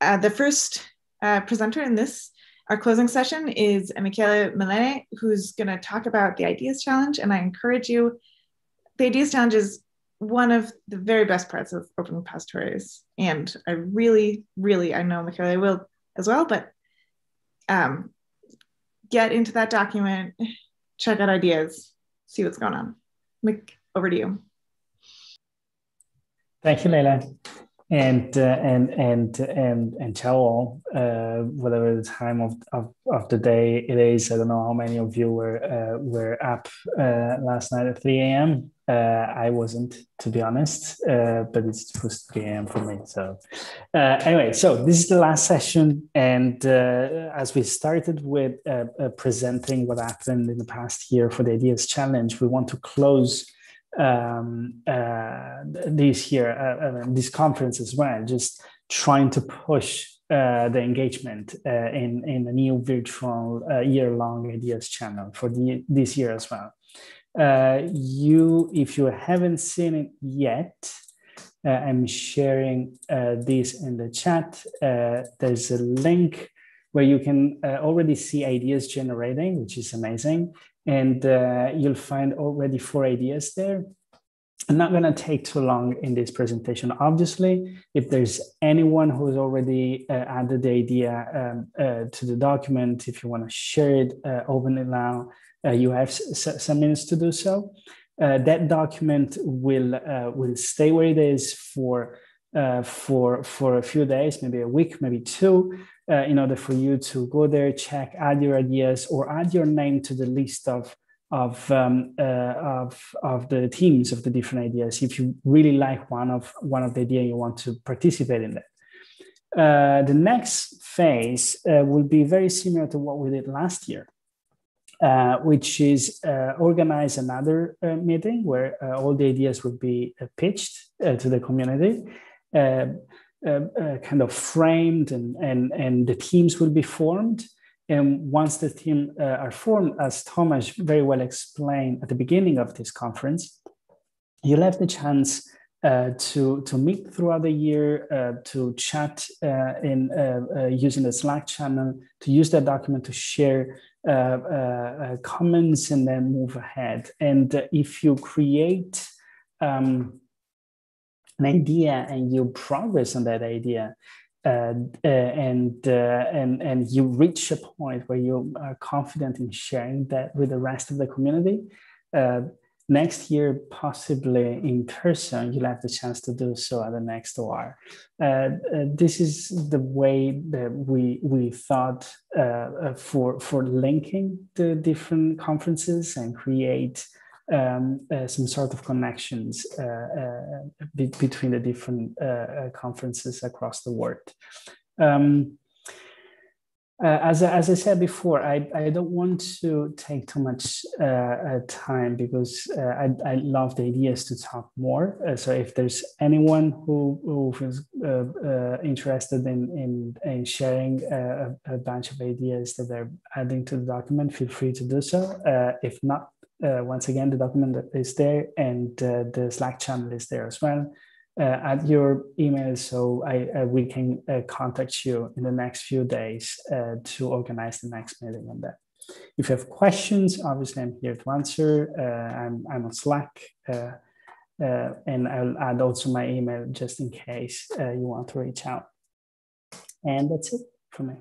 uh, the first uh, presenter in this, our closing session is Michele Mennielli, who's going to talk about the Ideas Challenge. And I encourage you, the Ideas Challenge is one of the very best parts of Open Repositories. And I really, really, I know Michele will as well, but um, get into that document, check out ideas, see what's going on. Mick, over to you. Thank you, Leila. And uh, and and and and all, uh, whatever the time of, of, of the day it is. I don't know how many of you were uh, were up uh, last night at 3 a.m. Uh, I wasn't, to be honest, uh, but it was 3 a.m. for me. So anyway, so this is the last session, and as we started with presenting what happened in the past year for the Ideas Challenge, we want to close um, uh, this year, uh, uh, this conference as well, just trying to push uh, the engagement uh, in, in a new virtual uh, year-long ideas channel for the, this year as well. Uh you, if you haven't seen it yet, I'm sharing uh this in the chat. Uh. there's a link where you can already see ideas generating, which is amazing and uh, you'll find already four ideas there. I'm not going to take too long in this presentation. Obviously, if there's anyone who's already uh, added the idea um, uh, to the document, if you want to share it uh, openly now, uh, you have some minutes to do so. Uh, that document will will stay where it is for for for a few days, maybe a week, maybe two, uh, in order for you to go there, check, add your ideas, or add your name to the list of of um, uh, of of the teams of the different ideas. If you really like one of one of the idea, you want to participate in that. Uh, the next phase uh, will be very similar to what we did last year. Uh, which is organize another meeting where all the ideas will be pitched to the community. Uh, uh, kind of framed and, and, and the teams will be formed. And once the team uh, are formed, as Thomas very well explained at the beginning of this conference, you'll have the chance uh, to, to meet throughout the year, uh, to chat uh, in using the Slack channel, to use that document to share comments and then move ahead. And if you create um, an idea and you progress on that idea uh, uh, and uh, and and you reach a point where you are confident in sharing that with the rest of the community uh, next year possibly in person you'll have the chance to do so at the next OR. Uh, uh, this is the way that we we thought for for linking the different conferences and create um, uh, some sort of connections uh, uh, be between the different uh, conferences across the world. Um, as, I, as I said before, I, I don't want to take too much time because I, I love the ideas to talk more. so if there's anyone who, who interested in, in, in sharing a, a, bunch of ideas that they're adding to the document, feel free to do so. if not, uh, once again, the document is there and uh, the Slack channel is there as well. Uh, add your email so I, we can uh, contact you in the next few days uh, to organize the next meeting on that. If you have questions, obviously I'm here to answer. Uh, I'm, I'm on Slack and I'll add also my email just in case you want to reach out. And that's it for me.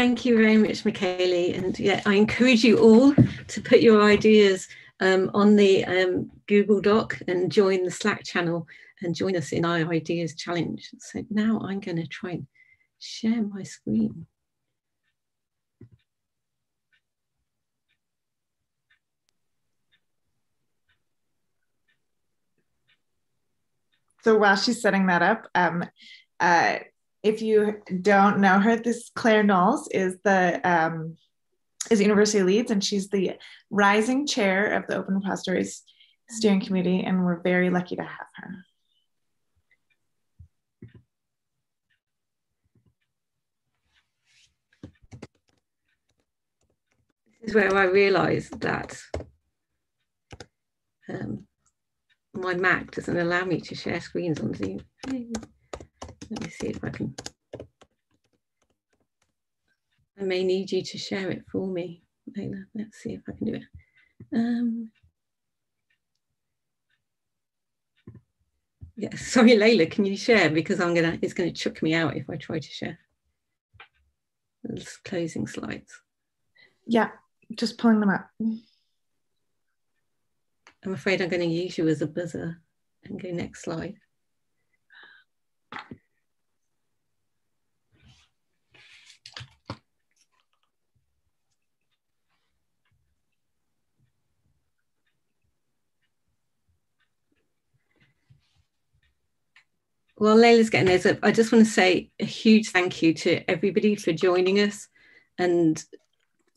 Thank you very much, Michele. And yeah, I encourage you all to put your ideas um, on the um, Google Doc and join the Slack channel and join us in our ideas challenge. So now I'm going to try and share my screen. So while she's setting that up, um, uh, if you don't know her, this Claire Knowles is the um, is University Leeds, and she's the rising chair of the Open Repositories Steering Committee, and we're very lucky to have her. This is where I realised that um, my Mac doesn't allow me to share screens on Zoom. Let me see if I can. I may need you to share it for me, Layla. Let's see if I can do it. Um, yeah, sorry, Layla, can you share? Because I'm gonna, it's gonna chuck me out if I try to share. closing slides. Yeah, just pulling them up. I'm afraid I'm going to use you as a buzzer and go next slide. Well, Layla's getting those up. I just want to say a huge thank you to everybody for joining us and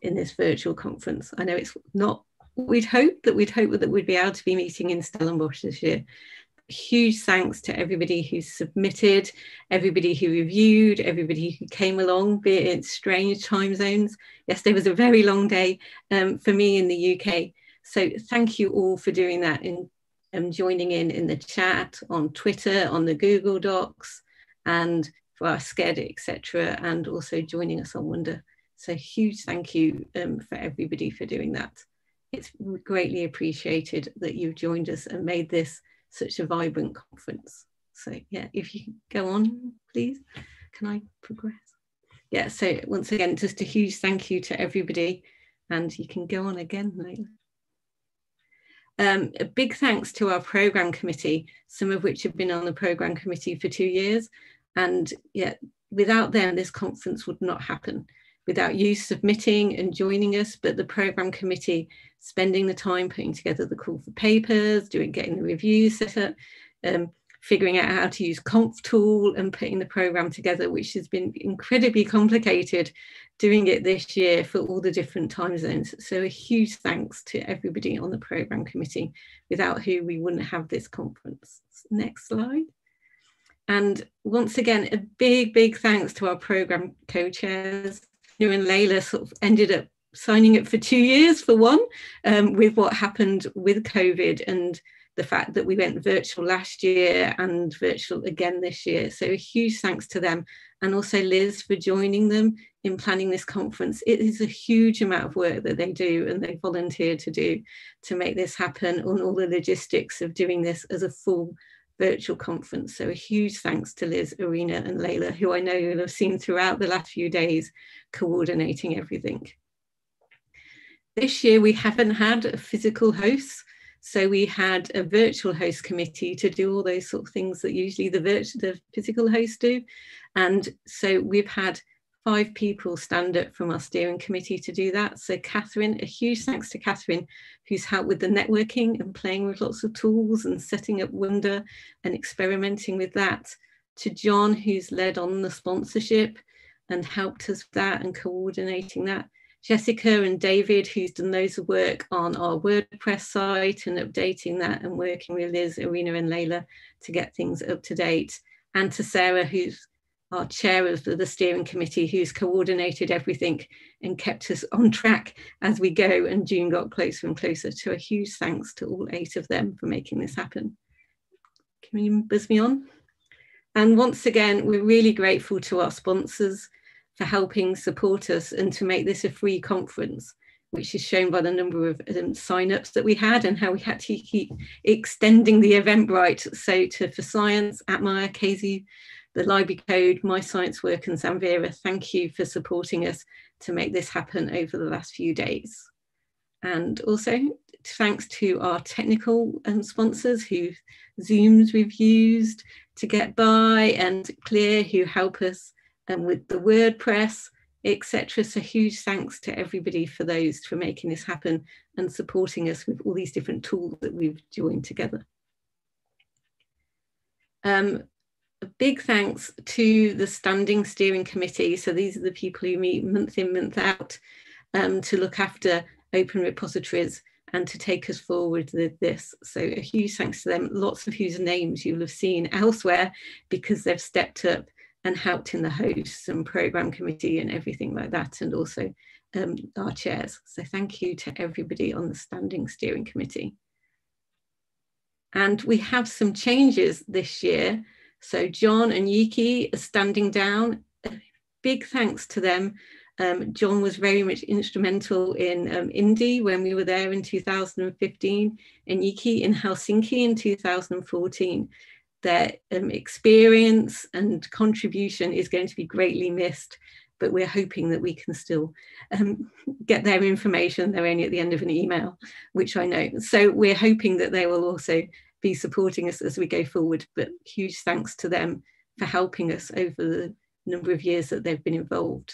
in this virtual conference. I know it's not we'd hoped that we'd hope that we'd be able to be meeting in Stellenbosch this year. Huge thanks to everybody who submitted, everybody who reviewed, everybody who came along, be it in strange time zones. Yesterday was a very long day um, for me in the UK. So thank you all for doing that and um, joining in in the chat, on Twitter, on the Google Docs, and for our Sched, etc., and also joining us on Wonder. So huge thank you um, for everybody for doing that it's greatly appreciated that you've joined us and made this such a vibrant conference. So yeah, if you go on, please. Can I progress? Yeah, so once again, just a huge thank you to everybody and you can go on again later. Um, a big thanks to our programme committee, some of which have been on the programme committee for two years. And yeah, without them, this conference would not happen without you submitting and joining us, but the programme committee spending the time putting together the call for papers, doing getting the reviews set up, um, figuring out how to use ConfTool and putting the programme together, which has been incredibly complicated doing it this year for all the different time zones. So a huge thanks to everybody on the programme committee, without who we wouldn't have this conference. Next slide. And once again, a big, big thanks to our programme co-chairs, and Layla sort of ended up signing up for two years for one um, with what happened with COVID and the fact that we went virtual last year and virtual again this year. So a huge thanks to them and also Liz for joining them in planning this conference. It is a huge amount of work that they do and they volunteer to do to make this happen on all the logistics of doing this as a full virtual conference. So a huge thanks to Liz, Arena and Layla, who I know you'll have seen throughout the last few days coordinating everything. This year we haven't had a physical host, so we had a virtual host committee to do all those sort of things that usually the virtual, the physical hosts do. And so we've had five people stand up from our steering committee to do that. So Catherine, a huge thanks to Catherine, who's helped with the networking and playing with lots of tools and setting up Wonder and experimenting with that. To John, who's led on the sponsorship and helped us with that and coordinating that. Jessica and David, who's done loads of work on our WordPress site and updating that and working with Liz, Arena and Layla to get things up to date. And to Sarah, who's our chair of the steering committee who's coordinated everything and kept us on track as we go and June got closer and closer to a huge thanks to all eight of them for making this happen. Can you buzz me on? And once again, we're really grateful to our sponsors for helping support us and to make this a free conference, which is shown by the number of um, sign-ups that we had and how we had to keep extending the Eventbrite. So to 4Science, Atmire, KZ, the Library Code, My Science Work and Samvera, thank you for supporting us to make this happen over the last few days. And also thanks to our technical um, sponsors who Zooms we've used to get by and Clear who help us um, with the WordPress, etc. So huge thanks to everybody for those for making this happen and supporting us with all these different tools that we've joined together. Um, a big thanks to the Standing Steering Committee. So these are the people who meet month in, month out um, to look after open repositories and to take us forward with this. So a huge thanks to them, lots of whose names you'll have seen elsewhere because they've stepped up and helped in the hosts and program committee and everything like that, and also um, our chairs. So thank you to everybody on the standing steering committee. And we have some changes this year. So John and Jyrki are standing down. Big thanks to them. Um, John was very much instrumental in um, Indy when we were there in 2015 and Jyrki in Helsinki in 2014. Their um, experience and contribution is going to be greatly missed but we're hoping that we can still um, get their information. They're only at the end of an email, which I know. So we're hoping that they will also be supporting us as we go forward. But huge thanks to them for helping us over the number of years that they've been involved.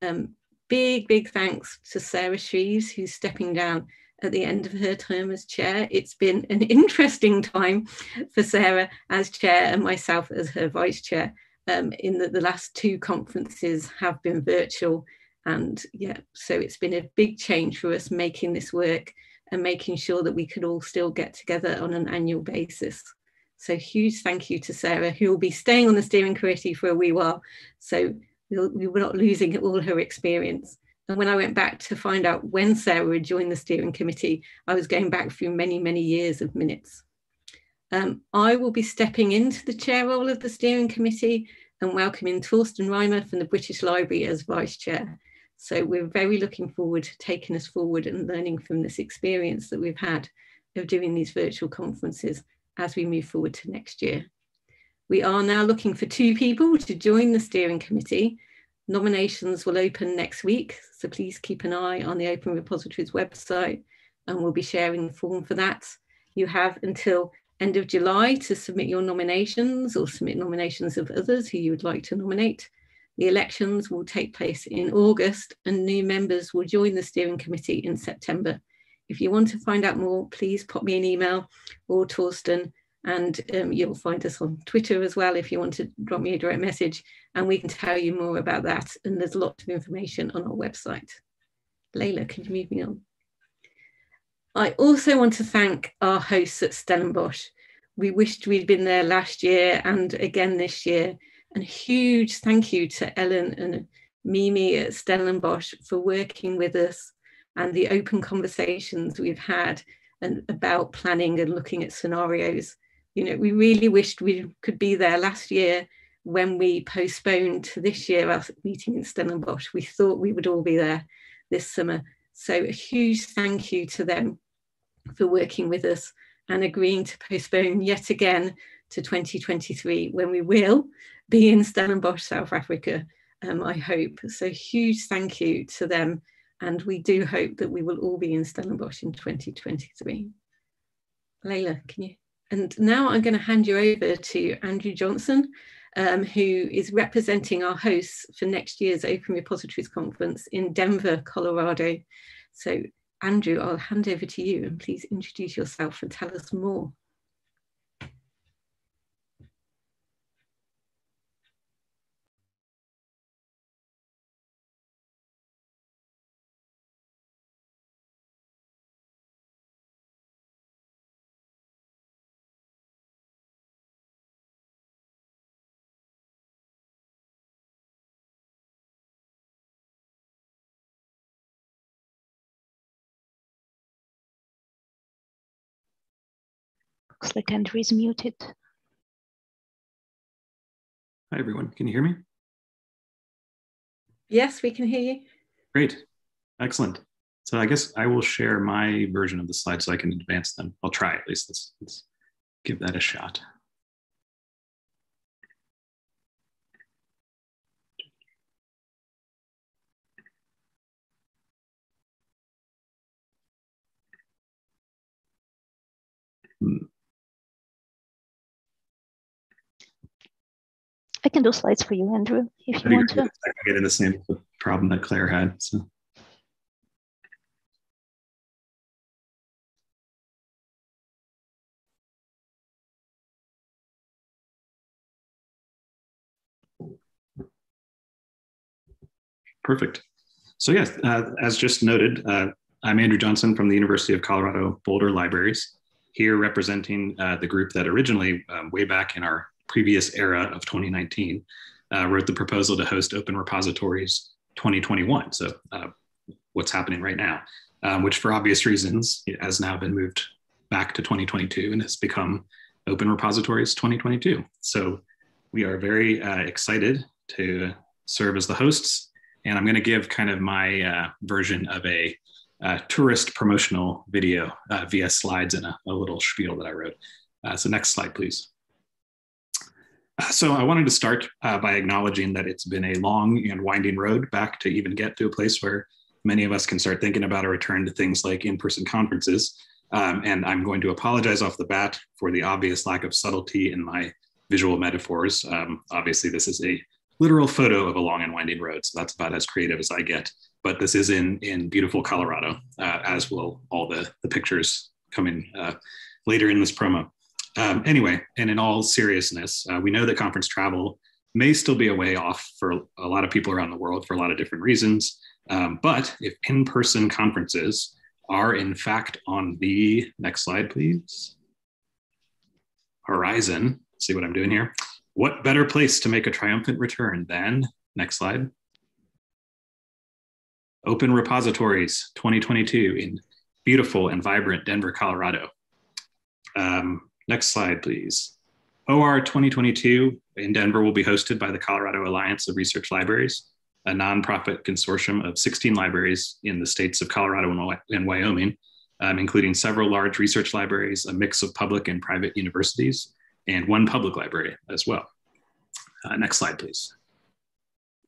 Um, big, big thanks to Sarah Shreeves, who's stepping down at the end of her term as chair. It's been an interesting time for Sarah as chair and myself as her vice chair um, in that the last two conferences have been virtual. And yeah, so it's been a big change for us making this work and making sure that we could all still get together on an annual basis. So huge thank you to Sarah, who will be staying on the steering committee for a wee while. So we were not losing all her experience. And when I went back to find out when Sarah had joined the steering committee, I was going back through many, many years of minutes. Um, I will be stepping into the chair role of the steering committee and welcoming Torsten Reimer from the British Library as vice chair. So we're very looking forward to taking us forward and learning from this experience that we've had of doing these virtual conferences as we move forward to next year. We are now looking for two people to join the steering committee. Nominations will open next week, so please keep an eye on the Open Repositories website and we'll be sharing the form for that. You have until end of July to submit your nominations or submit nominations of others who you would like to nominate. The elections will take place in August and new members will join the steering committee in September. If you want to find out more, please pop me an email or Torsten and um, you'll find us on Twitter as well if you want to drop me a direct message and we can tell you more about that. And there's lots of information on our website. Layla, can you move me on? I also want to thank our hosts at Stellenbosch. We wished we'd been there last year and again this year. And huge thank you to Ellen and Mimi at Stellenbosch for working with us and the open conversations we've had and about planning and looking at scenarios. You know, we really wished we could be there last year when we postponed to this year our meeting in Stellenbosch. We thought we would all be there this summer. So a huge thank you to them for working with us and agreeing to postpone yet again to 2023 when we will be in Stellenbosch, South Africa, um, I hope. So huge thank you to them. And we do hope that we will all be in Stellenbosch in 2023. Layla, can you? And now I'm going to hand you over to Andrew Johnson, um, who is representing our hosts for next year's Open Repositories Conference in Denver, Colorado. So Andrew, I'll hand over to you and please introduce yourself and tell us more. Looks like Andrew is muted. Hi, everyone. Can you hear me? Yes, we can hear you. Great. Excellent. So I guess I will share my version of the slide so I can advance them. I'll try at least. Let's, let's give that a shot. Hmm. I can do slides for you, Andrew, if you want to. I can get in the same problem that Claire had. So. Perfect. So yes, uh, as just noted, uh, I'm Andrew Johnson from the University of Colorado Boulder Libraries, here representing uh, the group that originally, um, way back in our previous era of 2019 uh, wrote the proposal to host Open Repositories 2021. So, uh, what's happening right now, um, which for obvious reasons has now been moved back to 2022 and has become Open Repositories 2022. So, we are very uh, excited to serve as the hosts. And I'm going to give kind of my uh, version of a uh, tourist promotional video uh, via slides and a, a, little spiel that I wrote. So next slide, please. So I wanted to start uh, by acknowledging that it's been a long and winding road back to even get to a place where many of us can start thinking about a return to things like in-person conferences. Um, and I'm going to apologize off the bat for the obvious lack of subtlety in my visual metaphors. Um, obviously, this is a literal photo of a long and winding road, so that's about as creative as I get but this is in in beautiful Colorado, uh, as will all the the pictures coming uh, later in this promo. Um, anyway, and in all seriousness, uh, we know that conference travel may still be a way off for a lot of people around the world for a lot of different reasons. Um, but if in-person conferences are in fact on the next slide, please. Horizon. See what I'm doing here. What better place to make a triumphant return than next slide Open Repositories 2022 in beautiful and vibrant Denver, Colorado. Um, next slide, please. OR 2022 in Denver will be hosted by the Colorado Alliance of Research Libraries, a nonprofit consortium of 16 libraries in the states of Colorado and Wyoming, um, including several large research libraries, a mix of public and private universities, and one public library as well. Uh, next slide, please.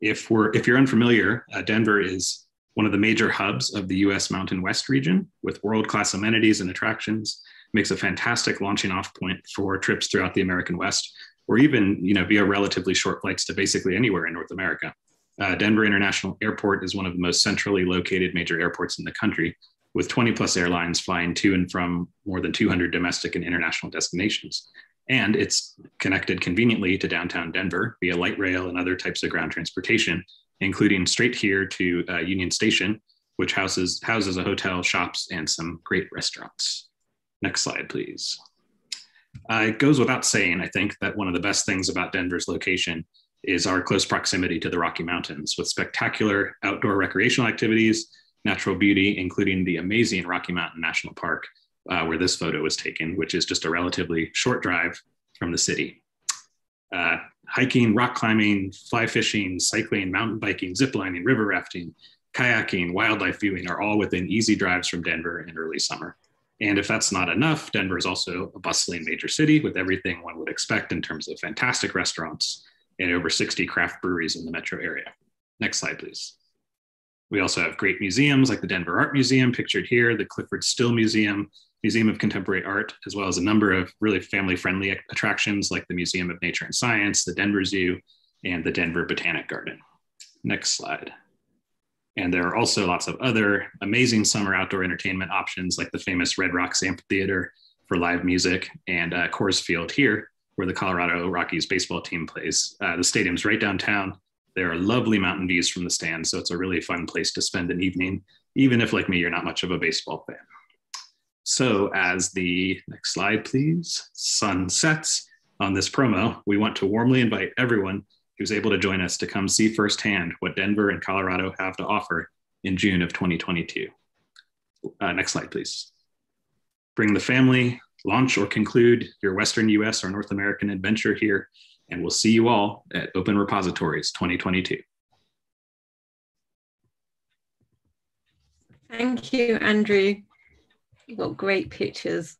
If, we're, if you're unfamiliar, uh, Denver is one of the major hubs of the US Mountain West region with world-class amenities and attractions, makes a fantastic launching off point for trips throughout the American West, or even you know via relatively short flights to basically anywhere in North America. Uh, Denver International Airport is one of the most centrally located major airports in the country, with 20 plus airlines flying to and from more than 200 domestic and international destinations. And it's connected conveniently to downtown Denver via light rail and other types of ground transportation, including straight here to uh, Union Station, which houses, houses a hotel, shops, and some great restaurants. Next slide, please. Uh, it goes without saying, I think, that one of the best things about Denver's location is our close proximity to the Rocky Mountains with spectacular outdoor recreational activities, natural beauty, including the amazing Rocky Mountain National Park, uh, where this photo was taken, which is just a relatively short drive from the city. Uh, hiking, rock climbing, fly fishing, cycling, mountain biking, ziplining, river rafting, kayaking, wildlife viewing are all within easy drives from Denver in early summer. And if that's not enough, Denver is also a bustling major city with everything one would expect in terms of fantastic restaurants and over 60 craft breweries in the metro area. Next slide, please. We also have great museums like the Denver Art Museum, pictured here, the Clyfford Still Museum, Museum of Contemporary Art, as well as a number of really family friendly attractions like the Museum of Nature and Science, the Denver Zoo, and the Denver Botanic Garden. Next slide. And there are also lots of other amazing summer outdoor entertainment options like the famous Red Rocks Amphitheater for live music and uh, Coors Field here, where the Colorado Rockies baseball team plays. Uh, the stadium's right downtown. There are lovely mountain views from the stands, so it's a really fun place to spend an evening, even if, like me, you're not much of a baseball fan. So as the next slide, please, sun sets on this promo, we want to warmly invite everyone who's able to join us to come see firsthand what Denver and Colorado have to offer in June of 2022. Uh, next slide, please. Bring the family, launch or conclude your Western US or North American adventure here, and we'll see you all at Open Repositories 2022. Thank you, Andrew. You've got great pictures.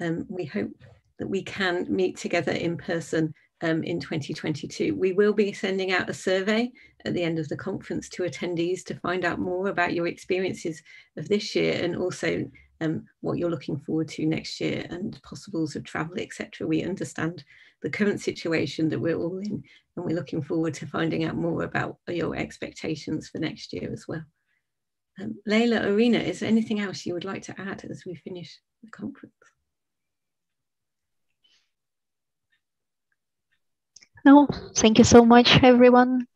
Um, we hope that we can meet together in person um, in 2022. We will be sending out a survey at the end of the conference to attendees to find out more about your experiences of this year and also um, what you're looking forward to next year and possibles of travel, etc. We understand the current situation that we're all in and we're looking forward to finding out more about your expectations for next year as well. Um, Leila, Arina, is there anything else you would like to add as we finish the conference? No, thank you so much, everyone.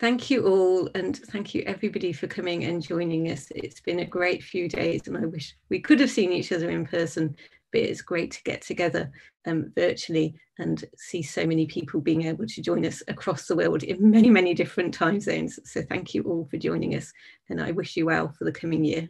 Thank you all, and thank you everybody for coming and joining us. It's been a great few days, and I wish we could have seen each other in person, but it's great to get together um, virtually and see so many people being able to join us across the world in many, many different time zones. So thank you all for joining us and I wish you well for the coming year.